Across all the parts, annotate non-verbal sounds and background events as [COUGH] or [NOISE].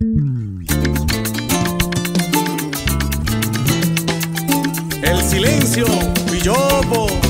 El silencio, Villopo.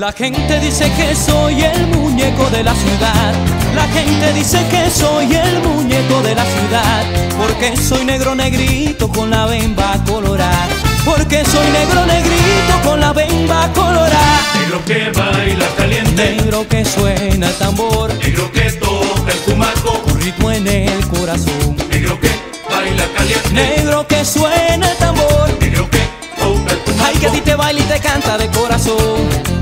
La gente dice que soy el muñeco de la ciudad. La gente dice que soy el muñeco de la ciudad. Porque soy negro negrito con la bemba colorada. Porque soy negro negrito con la bemba colorada. Negro que baila caliente. Negro que suena el tambor. Negro que toca el tumaco. Un ritmo en el corazón. Negro que baila caliente. Negro que suena el tambor. Negro que toca el tumaco. Ay, que a ti te baila y te canta de corazón.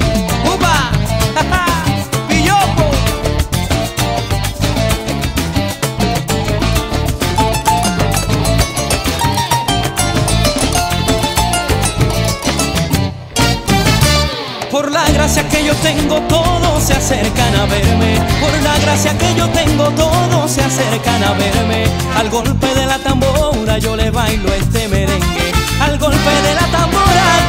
Por la gracia que yo tengo, todos se acercan a verme. Por la gracia que yo tengo, todos se acercan a verme. Al golpe de la tambora yo le bailo este merengue. Al golpe de la tambora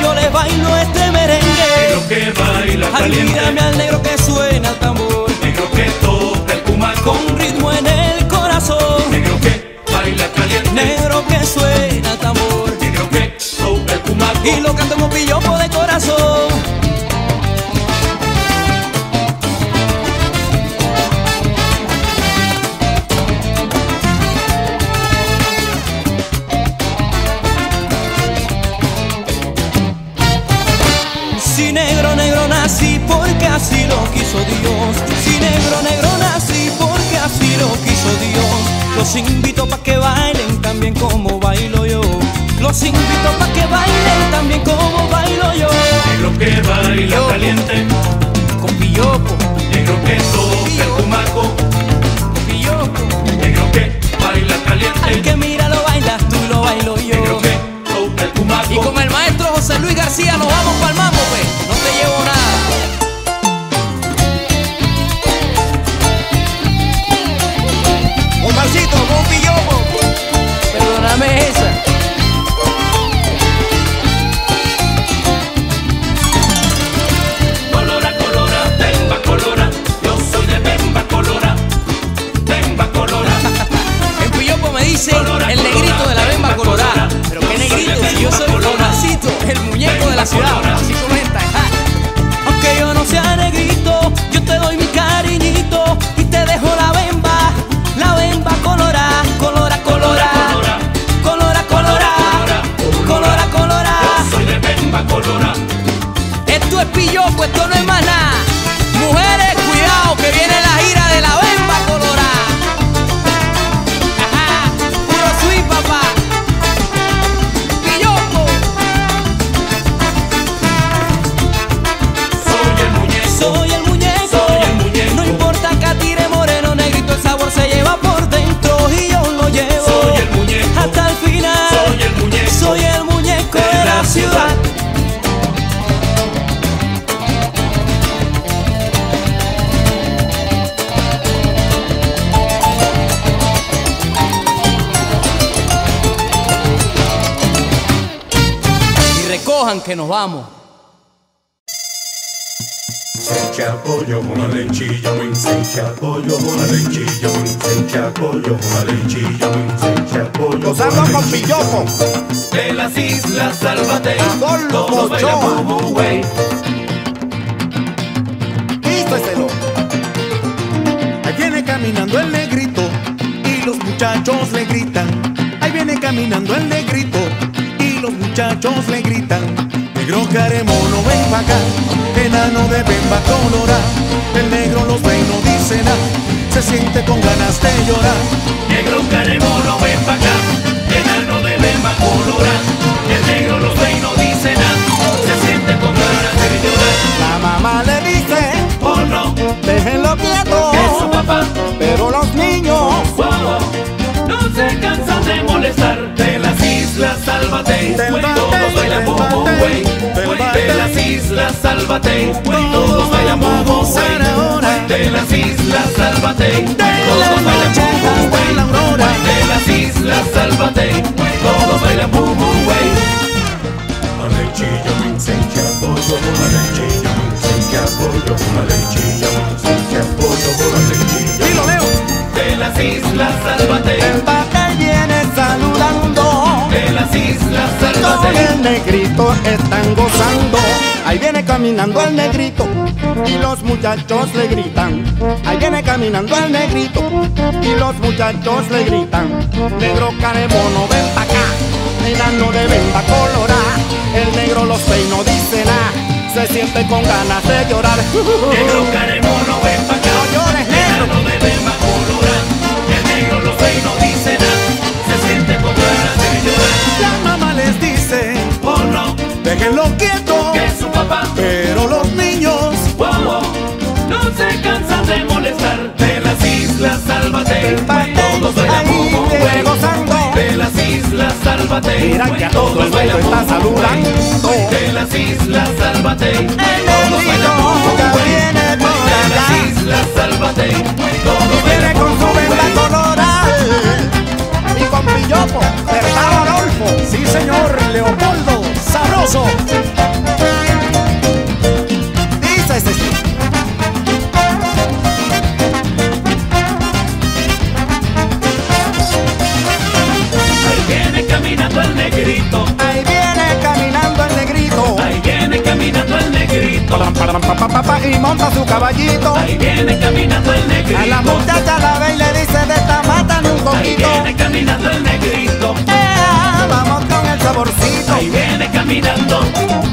yo le bailo este merengue. Negro que baila Ay, caliente. mírame al negro que suena el tambor. Negro que toca el cumaco. Con ritmo en el corazón. Negro que baila caliente. Negro que suena el tambor. Negro que toca el cumaco. Y lo canto como pillopo de corazón. Pillopo, que nos vamos. Se echa pollo, una lechilla, muy se echa pollo, una lechilla, muy se echa pollo, una lechilla, muy se echa pollo. Gozando con pillopo. De las islas, sálvate. Adolfo Todos bailan Ochoa. bubu, güey. Vísteselo. Ahí viene caminando el negrito y los muchachos le gritan. Ahí viene caminando el negrito y los muchachos le gritan. Negro caremono, ven pa' acá, enano de bemba colora. El negro los ve y no dice nada, se siente con ganas de llorar. Negro caremono, ven pa' acá. Enano de Bemba colora. El negro los ve y no dice nada. Se siente con ganas de llorar. La mamá le dice, Oh no, déjenlo quieto, es su papá. pero los niños Wow, no se cansan de molestar. De las islas, sálvate. Güey, todos bailan bate, güey. Islas, sálvate. Güey, todos gozar güey. ahora. De las islas, la Todos hasta güey. la aurora. De las islas, sálvate. Todos bailan bubu, güey. Una lechilla, muy se lechilla, muy se lechilla, muy se una lechilla. Y lo leo. De las islas, viene saludando. De las islas, Con sálvate. el negrito están gozando. Ahí viene caminando el negrito y los muchachos le gritan. Ahí viene caminando el negrito y los muchachos le gritan. Negro caremono, ven pa' acá. Enano de bemba colorada. El negro los ve y no dice nada. Se siente con ganas de llorar. [LAUGHS] Negro caremono, ven pa' acá. No llores, negro. De. El negro lo ve y no dice sálvate. Miran que a todo el mundo está saludando. De las islas, sálvate. Todos bailan bongo viene por De las islas, sálvate. Todos bailan con su venda colorada. Y con pillopo, Bertado Adolfo. Sí, señor, Leopoldo, sabroso. Negrito. Ahí viene caminando el negrito. Ahí viene caminando el negrito. Param, param, pa, pa, pa, y monta su caballito. Ahí viene caminando el negrito. A la muchacha la ve y le dice de esta mata ni un Ahí poquito. viene caminando el negrito. Ea, vamos con el saborcito. Ahí viene caminando.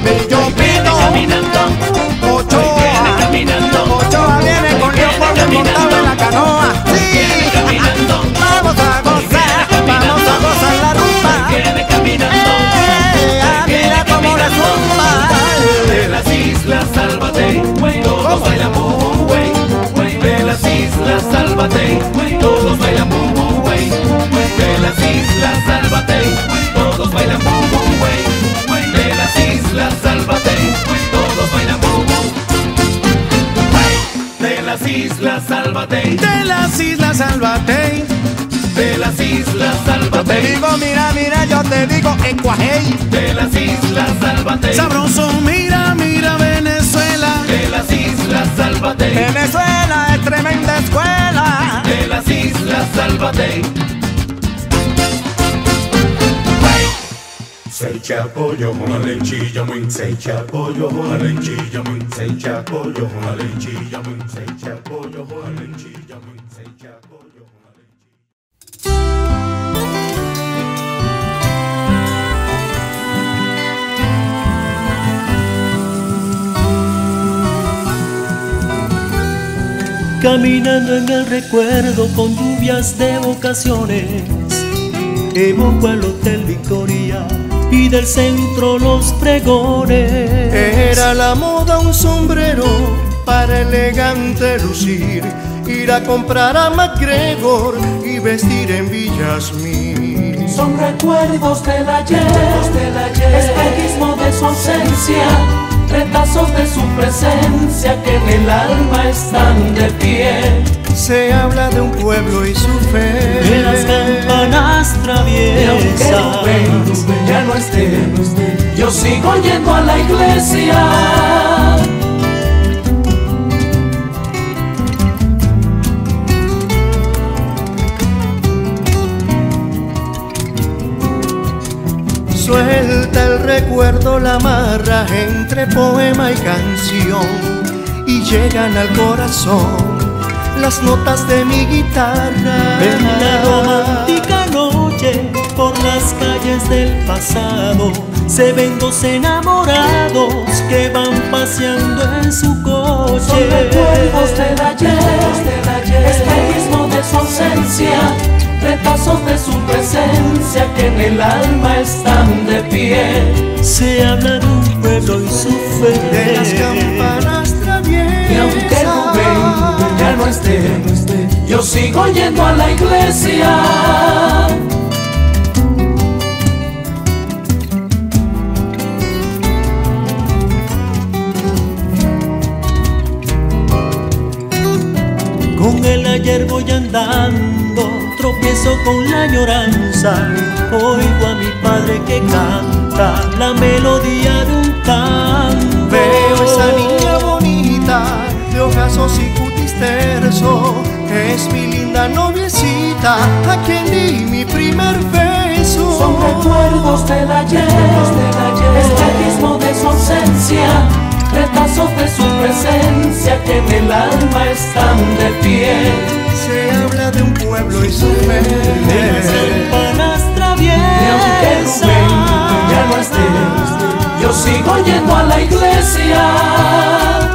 Bello Ahí viene caminando. Ahí Ochoa. viene caminando. Ochoa viene con Ahí viene Leopoldo montado en la canoa. De las islas Salvatey, De las islas, Te sálvate. digo, mira, mira, yo te digo, ecuajei. De las islas, sálvate. sabroso, mira, mira Venezuela. De las islas, sálvate. Venezuela es tremenda escuela. de las islas, sálvate. Se echa pollo, una lechilla muy se echa pollo, una lechilla muy se echa pollo, una lechilla muy se echa pollo, Caminando en el recuerdo con lluvias de vocaciones, evoco al Hotel Victoria y del centro los pregones. Era la moda un sombrero para elegante lucir, ir a comprar a MacGregor y vestir en Villas Mil. Son recuerdos del ayer, del ayer, espejismo de su ausencia, retazos de su presencia que en el alma están de pie. Se habla de un pueblo y su De las fe. campanas Y aunque traviesas. Rubén, Rubén ya no esté, yo sigo yendo a la iglesia. Suelta el recuerdo, la amarra entre poema y canción y llegan al corazón las notas de mi guitarra. En la romántica noche, por las calles del pasado, se ven dos enamorados que van paseando en su coche. Son recuerdos del ayer, del ayer, espejismo de su ausencia, retazos de su presencia que en el alma están de pie. Se habla de un pueblo y su fe. de las campanas traviesas. Y aunque Rubén, Rubén ya no esté, yo sigo yendo a la iglesia. Con el ayer voy andando, tropiezo con la añoranza. Oigo a mi padre que canta la melodía de un canto. Veo esa niña bonita, de ojazos y cutis terso, es mi linda noviecita, a quien di mi primer beso. Son recuerdos del ayer, del ayer, de su ausencia, retazos de su presencia que en el alma están de pie. Se habla de un pueblo y su de las fe. Y aunque. Rubén, ya no esté, yo sigo yendo a la iglesia.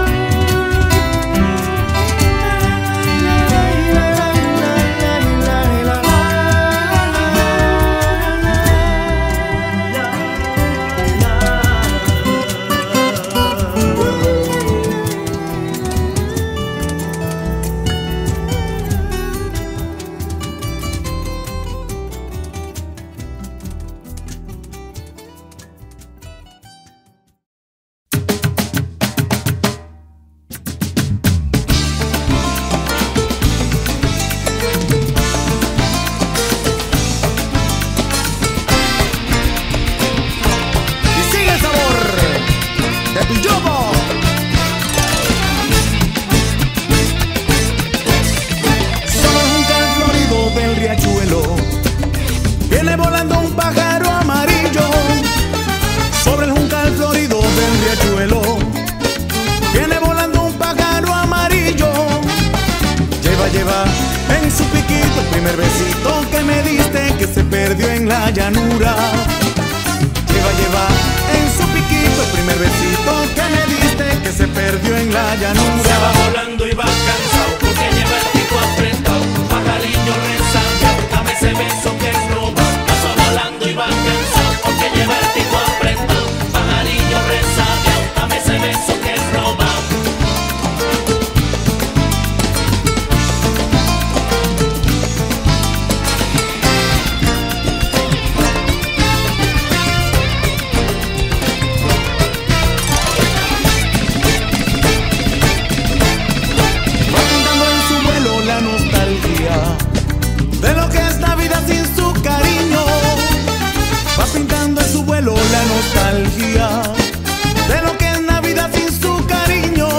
nostalgia de lo que es Navidad sin su cariño.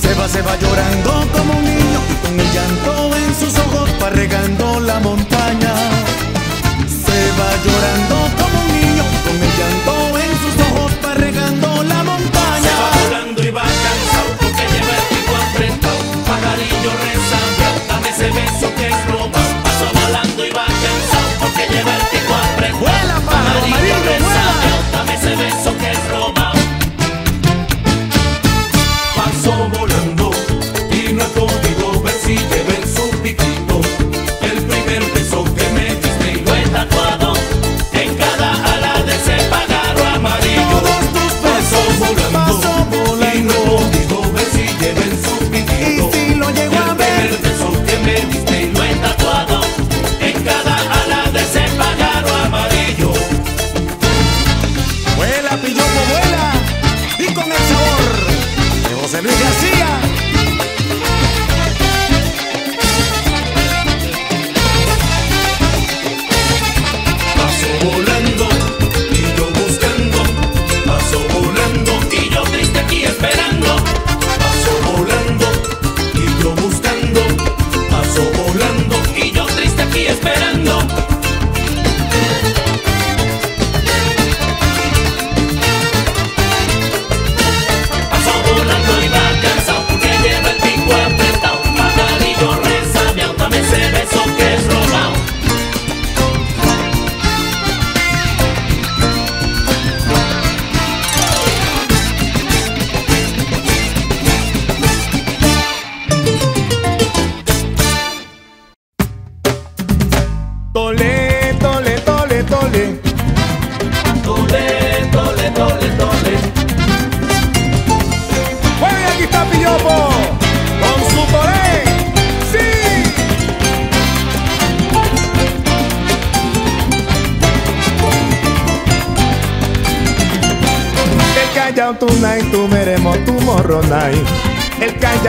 Se va, se va llorando como un niño y con el llanto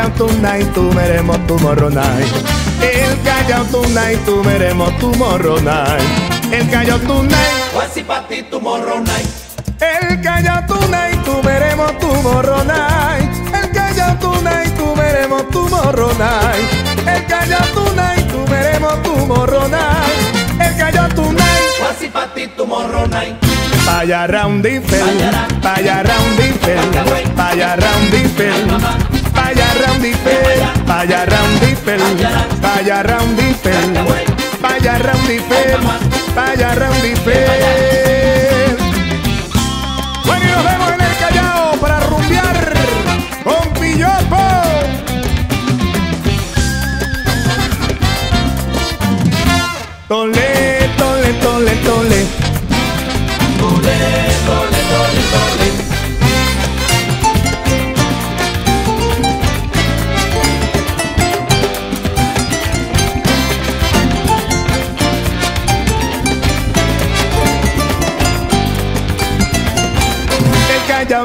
callao tonight, tú veremos tu morro. El callao tonight, tú veremos tu morro. El callao tonight, o así pa' ti tu morro. El callao tonight, tú veremos tu morro. El callao tonight, tú veremos tu morro. El callao tonight, tú veremos tu morro. El callao tonight, o así pa' ti tu morro. Vaya round Eiffel, vaya round Eiffel, vaya round Eiffel vaya round dipel, vaya round dipel, vaya round vaya round dipel, vaya round.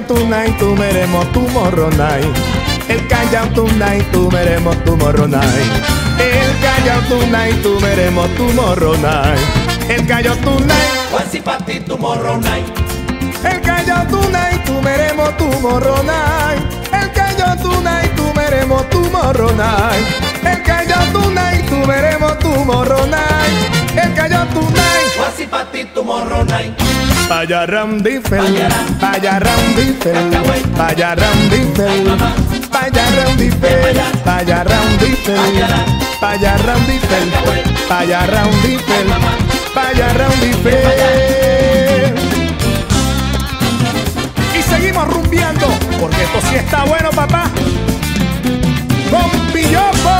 Countdown tonight, tu veremos tu morro night. El countdown tonight, tu veremos tu morro night. El countdown tonight, tu veremos tu morro. El callo tonight, Wansi pa' tu morro night. El callo tonight, tu veremos tu morro night. El callo tonight, tu veremos tu morro. El Cayotunay, tú veremos tu morronay. El Cayotunay, así pa' ti tu morronay. Payarram difel, payarram difel, payarram difel, payarram difel, payarram difel, payarram difel, payarram difel, payarram difel. Y seguimos rumbiando, porque esto sí está bueno, papá. Con Pillopo.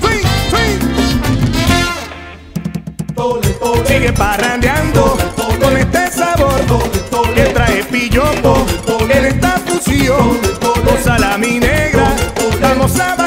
Swing, swing. Sigue parrandeando con este sabor que trae pillopo en esta fusión. Goza la mi negra, vamos a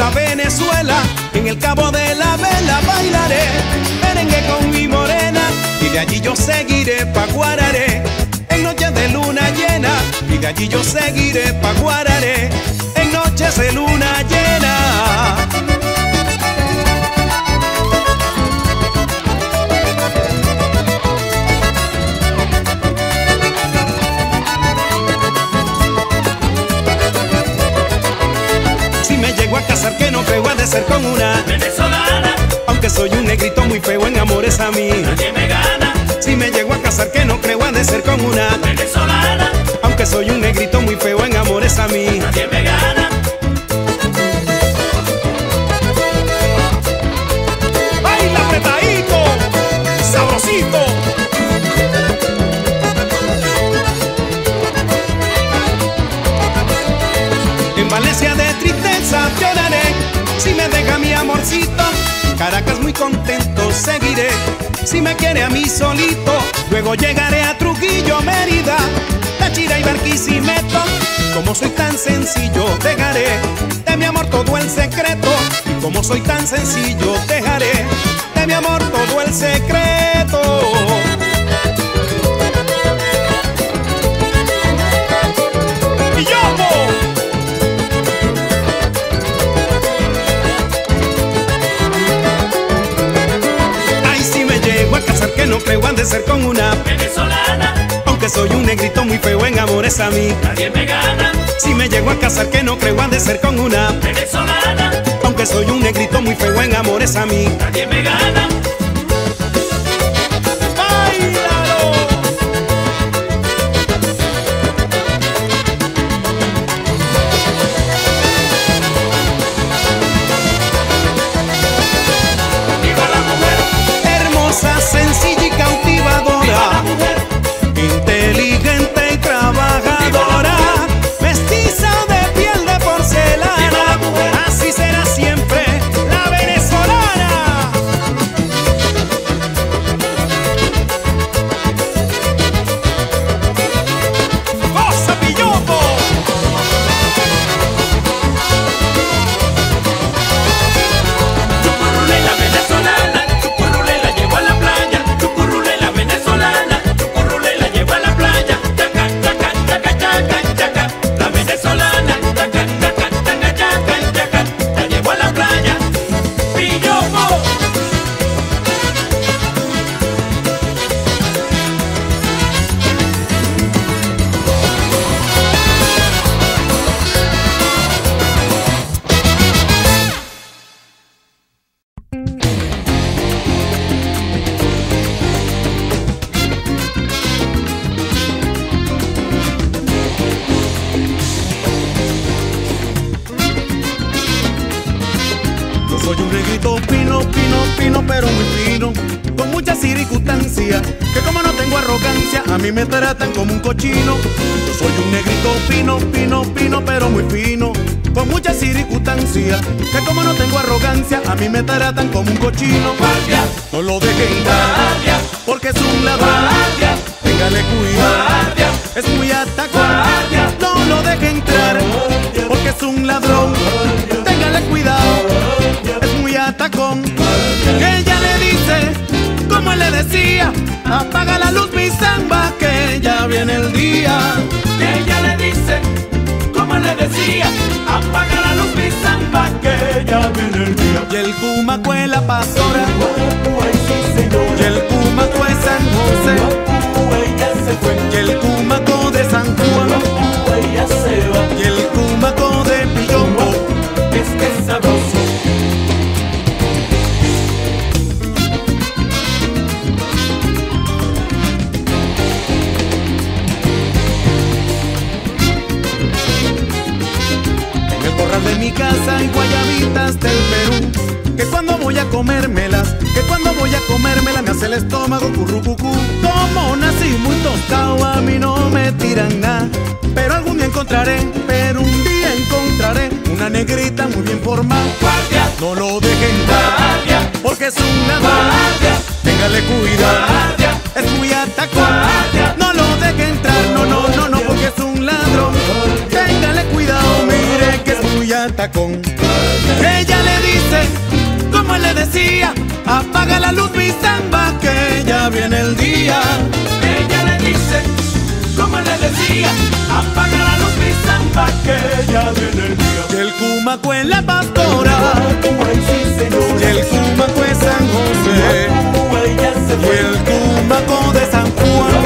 hasta Venezuela. En el cabo de la vela bailaré. Merengue con mi morena. Y de allí yo seguiré pa' Guararé. En noches de luna llena. Y de allí yo seguiré pa' Guararé. En noches de luna llena. Ser con una Venezolana, Aunque soy un negrito muy feo en amores a mí nadie me gana. Si me llego a casar que no creo ha de ser con una Venezolana, Aunque soy un negrito muy feo en amores a mí nadie me gana. Me deja mi amorcito. Caracas muy contento seguiré. Si me quiere a mí solito Luego llegaré a Trujillo, Mérida. Táchira y Barquisimeto Como soy tan sencillo dejaré. De mi amor todo el secreto Y como soy tan sencillo dejaré. De mi amor todo el secreto que no creo han de ser con una Venezolana, Aunque soy un negrito muy feo en amores a mí. Nadie me gana. Si me llego a casar que no creo han de ser con una Venezolana, Aunque soy un negrito muy feo en amores a mí. Nadie me gana. Circunstancia que como no tengo arrogancia, a mí me tratan como un cochino. Yo soy un negrito fino, fino, fino, pero muy fino. Con mucha circunstancia que como no tengo arrogancia, a mí me tratan como un cochino. Guardia, No lo dejen guardia, porque es un ladrón. guardia, Téngale cuidado, guardia, es muy atacón. guardia. No lo deje entrar, porque es un ladrón. Téngale cuidado, es muy atacón. Ella le dice, como le decía, apaga la luz mi samba, que ya viene el día. Ella le dice, como le decía, apaga la luz mi samba que ya viene el día. Y el Cumaco es la pastora, y el Cumaco es San José, y el Cumaco de San Juan, y el De mi casa hay guayabitas del Perú. Que cuando voy a comérmelas, que cuando voy a comérmelas me hace el estómago currucucú. Como nací muy tostado, a mí no me tiran nada. Pero algún día encontraré, pero un día encontraré una negrita muy bien formada. Guardia, No lo dejen guardia, porque es un ladrón. guardia, Téngale cuidado, guardia. es muy atacón. Guardia. No lo deje entrar, no, no, no, no, porque es un ladrón. Ella le dice, como él le decía, apaga la luz mi samba, que ya viene el día. Ella le dice, como le decía, apaga la luz mi samba que ya viene el día. Y el Cumaco es la pastora, y el Cumaco es San José, y el Cumaco de San Juan,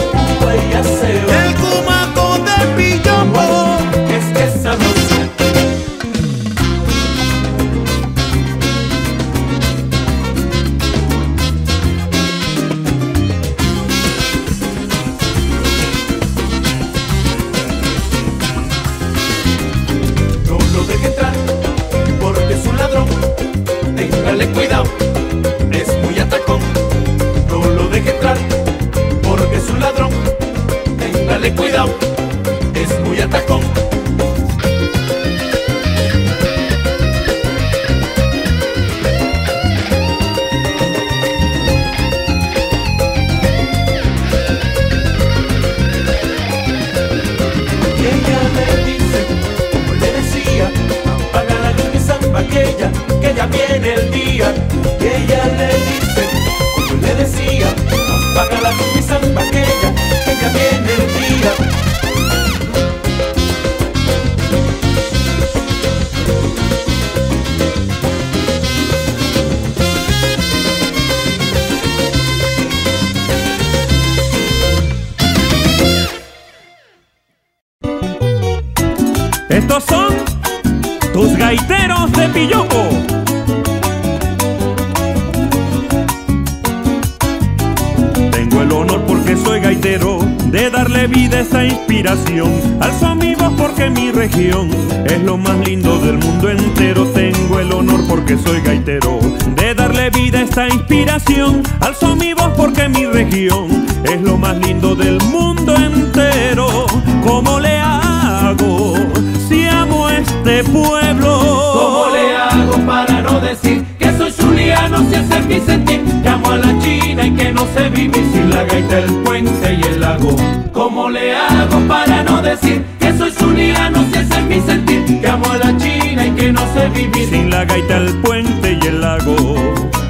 ¿Cómo le hago para no decir que soy zuliano si hacer mi sentir? Que amo a la China y que no sé vivir Sin la gaita, el puente y el lago.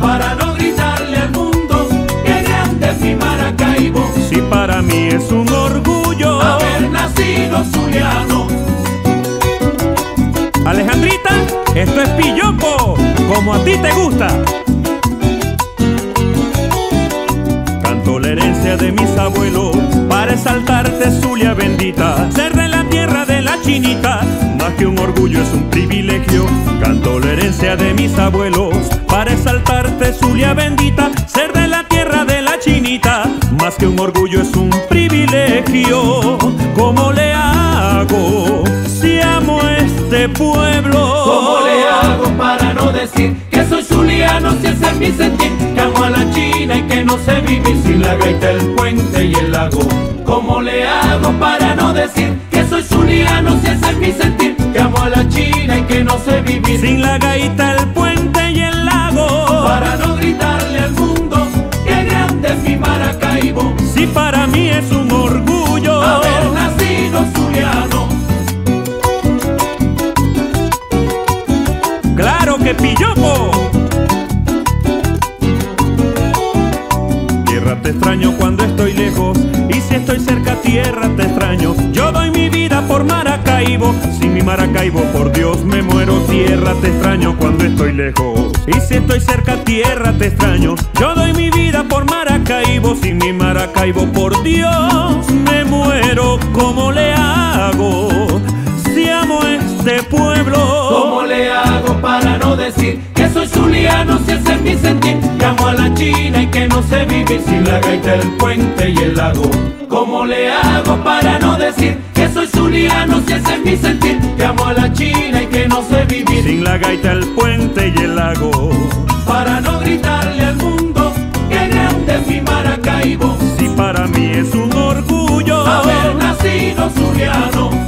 para no gritarle al mundo que grande es mi Maracaibo. Si para mí es un orgullo. Haber nacido zuliano. Alejandrita, esto es pillopo, como a ti te gusta. Canto la herencia de mis abuelos para exaltarte, Zulia bendita. Ser de la tierra de la chinita, más que un orgullo es un privilegio. Canto la herencia de mis abuelos para exaltarte, Zulia bendita. Ser de la tierra de la chinita, más que un orgullo es un privilegio. ¿Cómo le hago si amo este pueblo? ¿Cómo le hago para no decir que soy zuliano si ese es mi sentir? No sé vivir sin la gaita, el puente y el lago. ¿Cómo le hago para no decir que soy zuliano si ese es mi sentir? Que amo a la China y que no sé vivir Sin la gaita, el puente y el lago. para no gritarle al mundo que grande es mi Maracaibo. Si para mí es un orgullo. Haber nacido zuliano. Claro que pillopo. Te extraño cuando estoy lejos y si estoy cerca tierra te extraño. Yo doy mi vida por Maracaibo, sin mi Maracaibo por Dios me muero. Tierra te extraño cuando estoy lejos y si estoy cerca tierra te extraño. Yo doy mi vida por Maracaibo, sin mi Maracaibo por Dios me muero. ¿Cómo le hago si amo este pueblo? ¿Cómo le hago para no decir soy zuliano si ese es mi sentir? Que amo a la China y que no sé vivir sin la gaita, el puente y el lago. ¿Cómo le hago para no decir que soy zuliano si ese es mi sentir? Que amo a la China y que no sé vivir Sin la gaita, el puente y el lago. para no gritarle al mundo que grande es mi Maracaibo. Si para mí es un orgullo. Haber nacido zuliano.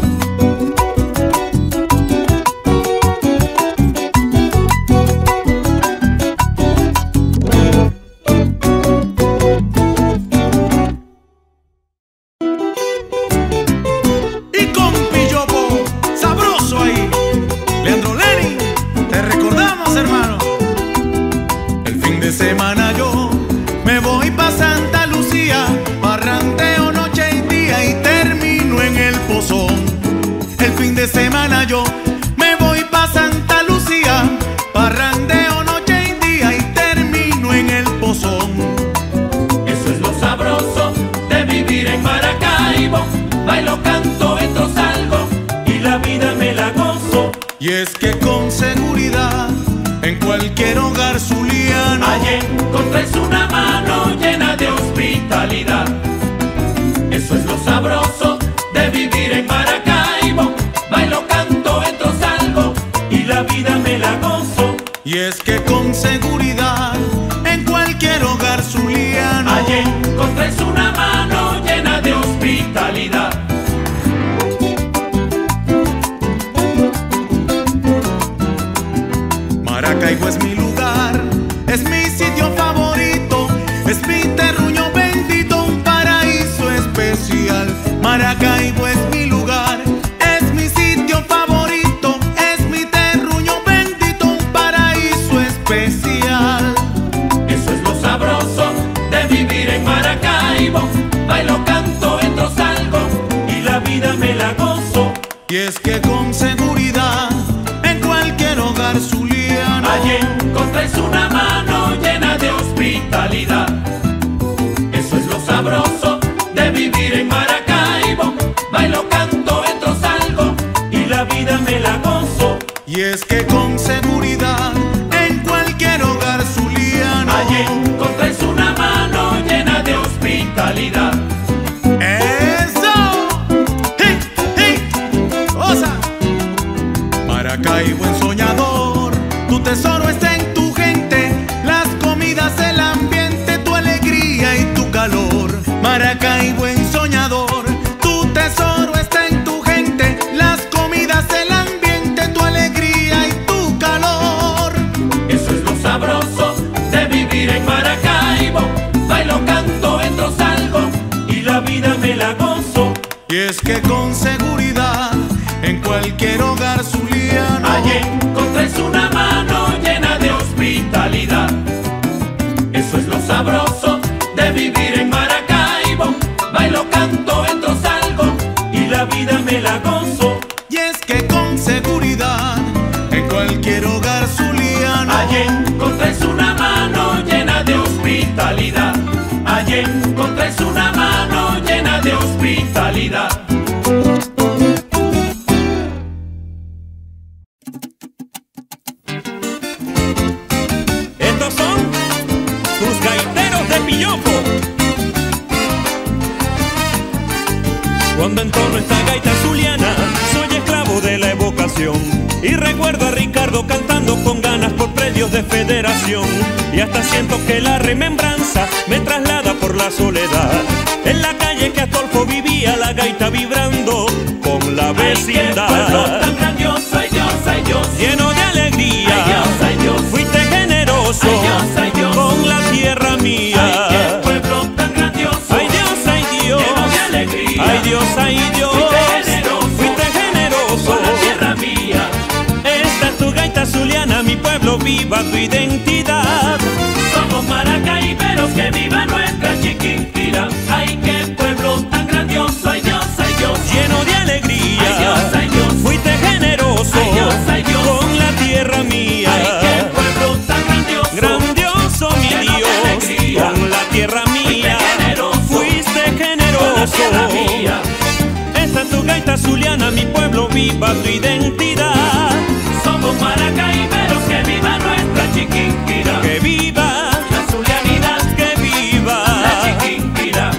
Con seguridad en cualquier hogar zuliano Allí encontréis una mano llena de hospitalidad. Eso es lo sabroso de vivir en Maracaibo. Bailo, canto, entro, salgo y la vida me la gozo. Y es que con seguridad Estos son tus gaiteros de pillopo. Cuando entono esta gaita zuliana, soy esclavo de la evocación. Y recuerdo a Ricardo cantando con ganas por predios de federación. y hasta siento que la remembranza La gaita vibrando con la Ay, qué pueblo vecindad. tan grandioso, ay Dios, ay Dios. Lleno de alegría, Ay Dios, ay Dios. fuiste generoso Ay, Dios, ay, Dios. con la tierra Ay, mía. qué pueblo tan grandioso. Ay Dios, ay Dios, Lleno de alegría. ay Dios, ay Dios, Fuiste generoso. fuiste generoso. Con la tierra mía. Esta es tu gaita zuliana, mi pueblo viva tu identidad. Somos maracaiberos, que viva nuestra chiquinquira. Esta es tu gaita zuliana, mi pueblo viva tu identidad. Somos maracaiberos, que viva nuestra chiquinquira. Que viva, La zulianidad, que viva. la chiquinquira.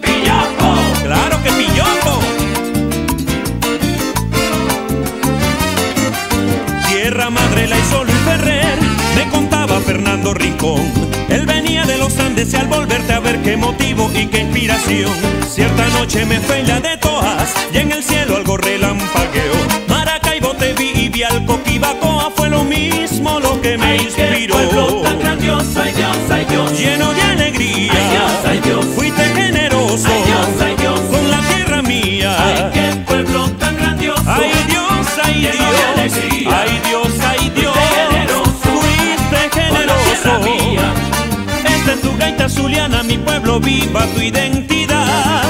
Pillajo. Claro que pilloco. Tierra madre la hizo Luis Ferrer, me contaba Fernando Rincón. Venía de los Andes y al volverte a ver qué motivo y qué inspiración. Cierta noche me fue en la de Toas y en el cielo algo relampagueó. Maracaibo te vi y vi al Coquibacoa, fue lo mismo lo que me Ay, qué inspiró. pueblo tan grandioso, gaita zuliana, mi pueblo viva tu identidad.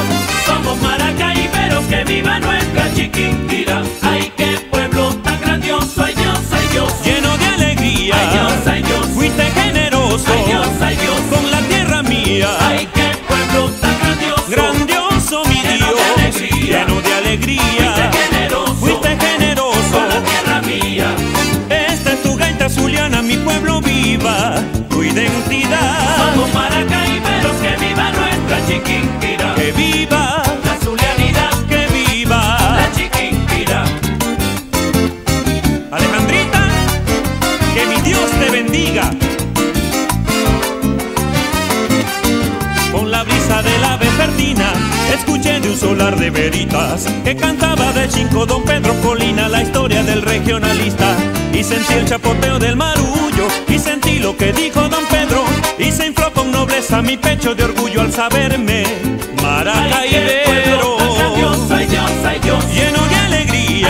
Somos maracaiberos, que viva nuestra chiquinquira. Identidad. Somos maracaiberos, que viva nuestra chiquinquira. Que viva, La zulianidad, que viva. la chiquinquira. Alejandrita, que mi Dios te bendiga. Con la brisa de la vespertina, escuché de un solar de veritas que cantaba de Chinco Don Pedro Colina la historia del regionalista. Y sentí el chapoteo del marullo, y sentí lo que dijo Don Pedro, y se infló con nobleza mi pecho de orgullo al saberme grandioso. Ay Dios, ay Dios. Lleno de alegría,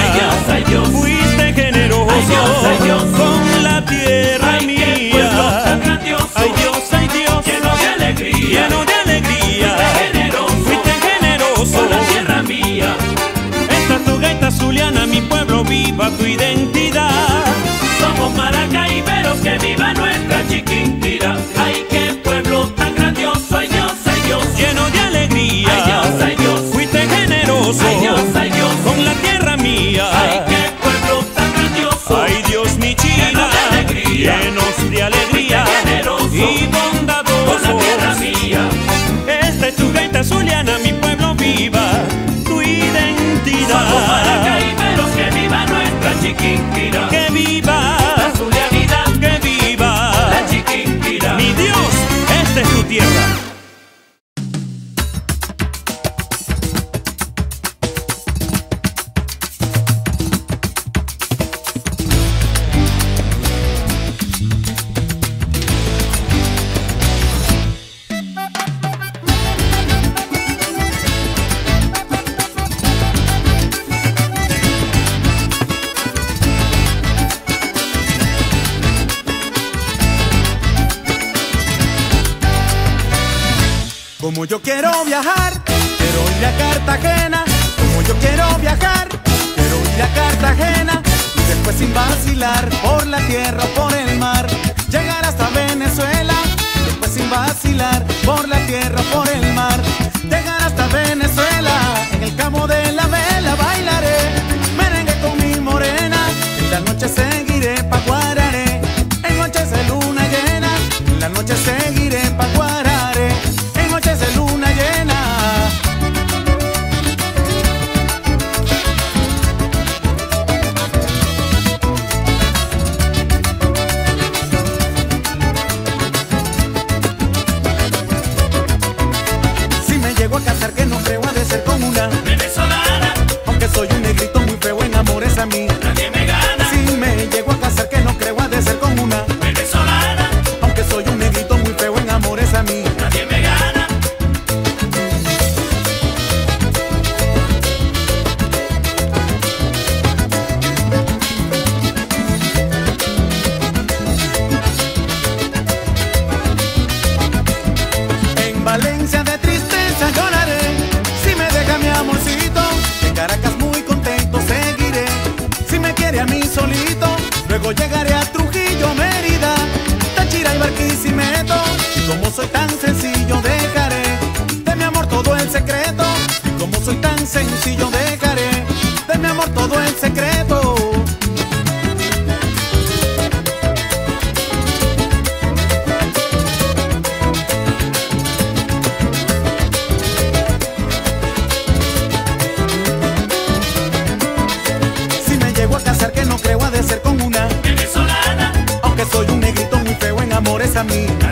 Ay, Dios, fuiste generoso con la tierra mía. Zuliana, mi pueblo viva tu identidad. Somos maracaiberos, que viva nuestra chiquinquira. Que viva, La zulianidad, que viva. la chiquinquira. Mi Dios, esta es tu tierra.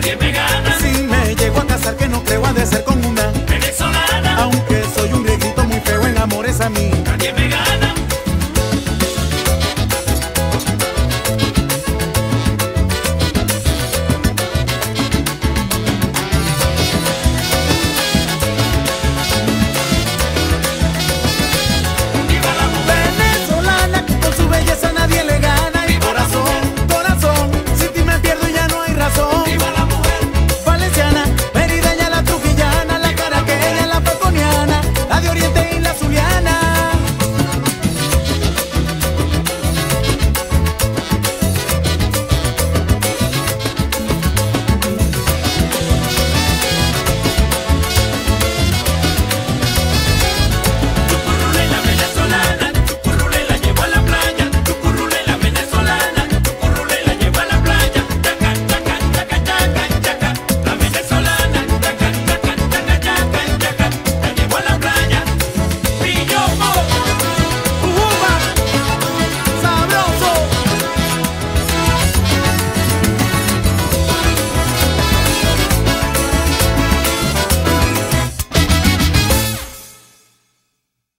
Si me llego a casar, que no creo, ha de ser con una.